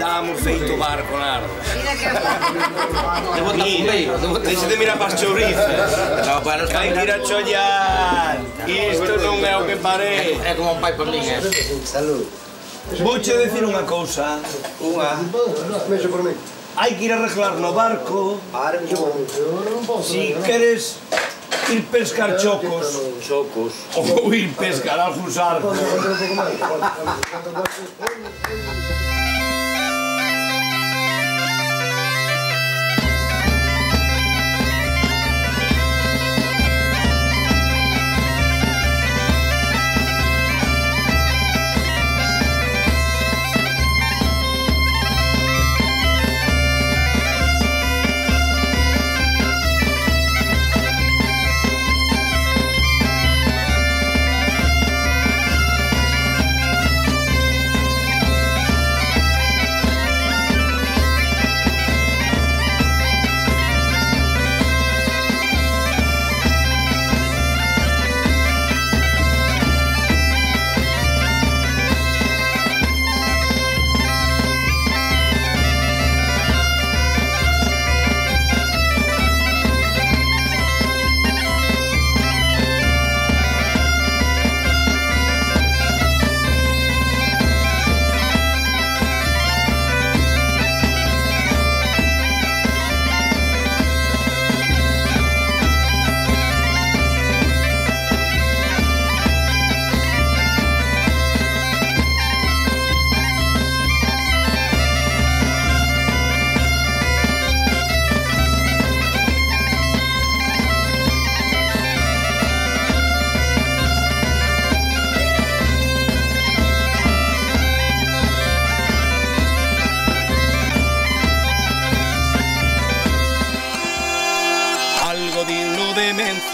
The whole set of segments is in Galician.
Damo feito barco, Nardo. Debo tapumbeiro. Deixe de mirar para as chourizas. No, para nos Hai que ir a chollar. Isto non é o que parei. É como un pai por min, eh? Salud. Vouche decir unha cousa. Unha. Mexo por mí. Hai que ir a arreglar no barco. Si queres ir pescar chocos chocos oh, ou ir pescar algúns arcos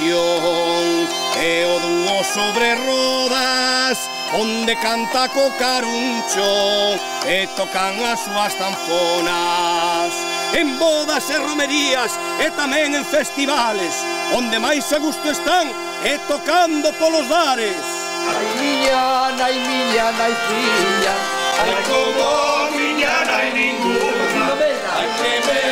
canción é o dúo sobre rodas onde canta co caruncho e tocan as súas tanfonas. En bodas e romerías e tamén en festivales onde máis a gusto están e tocando polos bares Ai miña, nai miña, nai filla. Ai como miña, nai ninguna. Ai que me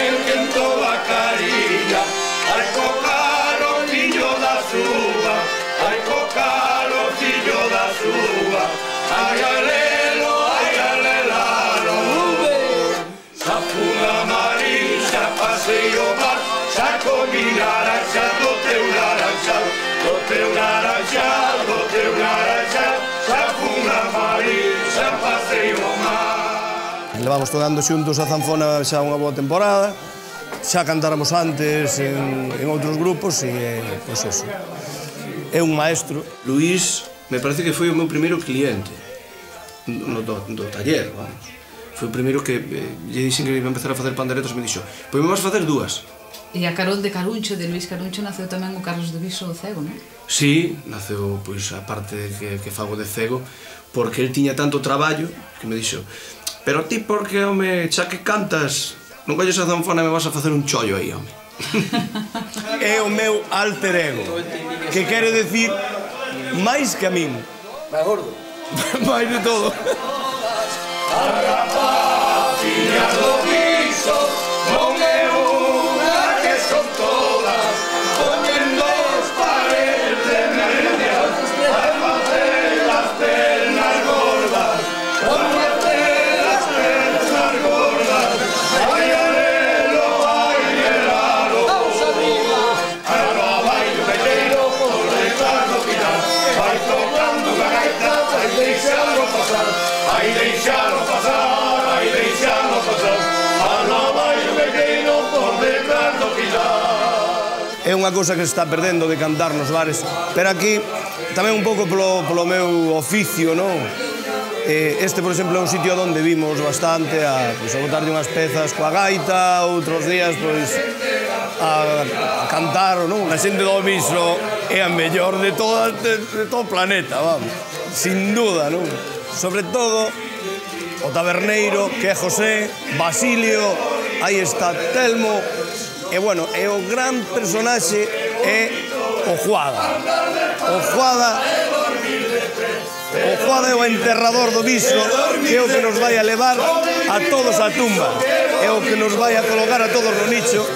Levamos tocando xuntos a Zanfona xa unha boa temporada, xa cantáramos antes en, en outros grupos e, pois eso, é un maestro. Luís, me parece que foi o meu primeiro cliente no, do, do taller, vamos. Foi o primeiro que eh, lle dixen que iba a empezar a facer panderetos e me dixo, pois me vas facer dúas. E a Carol de Caruncho, de Luis Caruncho, naceu tamén o Carlos de Viso o Cego, non? Sí, naceu, pois, a parte que, que fago de Cego, porque el tiña tanto traballo que me dixo, Pero ti por que, home, xa que cantas, non colles a zanfona e me vas a facer un chollo aí, home. é o meu alter ego, que quere decir máis que a min. Máis gordo. máis de todo. Arrapa, do unha cousa que se está perdendo de cantar nos bares, pero aquí tamén un pouco polo, polo meu oficio, non? Eh, este, por exemplo, é un sitio onde vimos bastante a, pois, a botarlle unhas pezas coa gaita, outros días, pois, a, a cantar, non? A xente do viso é a mellor de, toda, de, de todo o planeta, vamos. Sin duda, non? Sobre todo, o taberneiro, que é José, Basilio, aí está Telmo, E bueno, e o gran personaxe é o Juada. O Juada O Juada é o enterrador do biso que é o que nos vai a levar a todos a tumba. É o que nos vai a colocar a todos no nicho.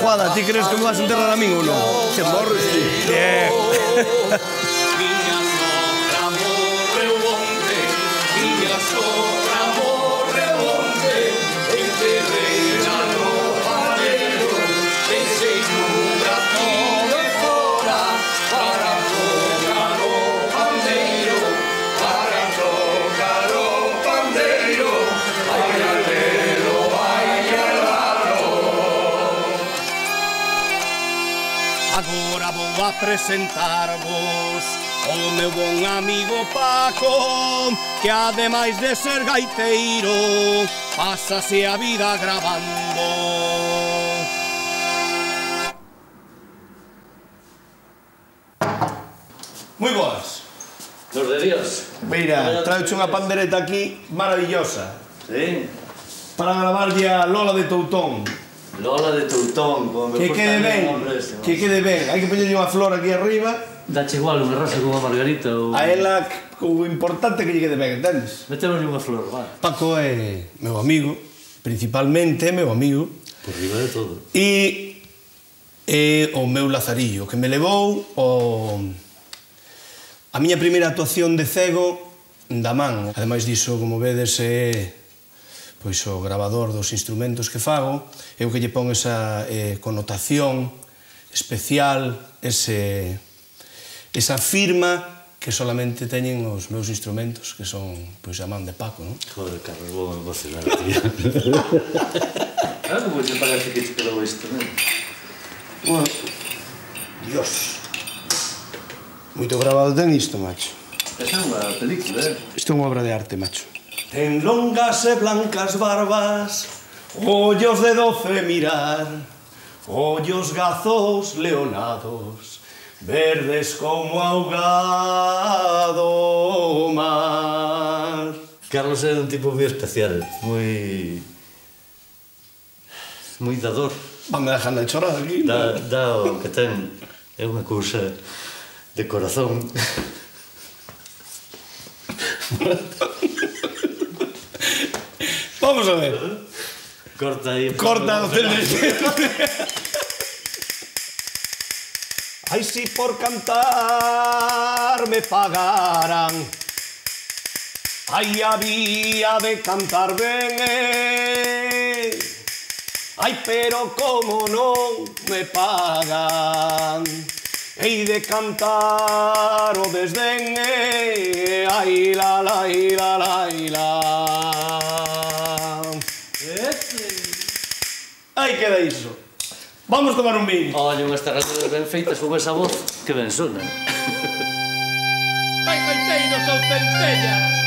Juada, ti crees que me vas a enterrar a min ou non? Se morres, ti. Yeah. a presentarvos o meu bon amigo Paco, que ademais de ser gaiteiro, pasase a vida grabando. Moi boas. Nos de Dios. Mira, traeche unha pandereta aquí maravillosa. Sí. Para gravarlle a Lola de Toutón. Lola de Teutón, como me que quede ben, este, que quede ben. Hai que poñerlle unha flor aquí arriba. Dache igual unha rosa con unha margarita ou... A ela o importante que lle quede ben, entendes? Metémoslle unha flor, vale. Paco é meu amigo, principalmente meu amigo. Por riba de todo. E é o meu lazarillo, que me levou o... a miña primeira actuación de cego da man. Ademais diso, como vedes, é pois o gravador dos instrumentos que fago, eu que lle pon esa eh, connotación especial, ese, esa firma que solamente teñen os meus instrumentos, que son, pois, a man de Paco, non? Joder, Carlos, vou, vou cenar, tío. ah, vou te pagar que te quedou isto, non? Bueno. Dios. Moito grabado ten isto, macho. Esta é unha película, eh? Isto é unha obra de arte, macho. Ten longas e blancas barbas, ollos de doce mirar, ollos gazos leonados, verdes como ahogado mar. Carlos era un tipo moi especial, moi... moi dador. Van a de chorar aquí. Da, da o que ten, é unha cousa de corazón. Vamos a ver. Corta aí. Corta os Ai, si por cantar me pagaran Ai, había de cantar ben eh. Ai, pero como non me pagan Ei de cantar o desdén eh. Ai, la, la, la, la, la, la aí queda iso. Vamos tomar un vinho. Olha, unhas terrazas ben feitas con esa voz que ben sona. Vai, feiteiros ou centellas!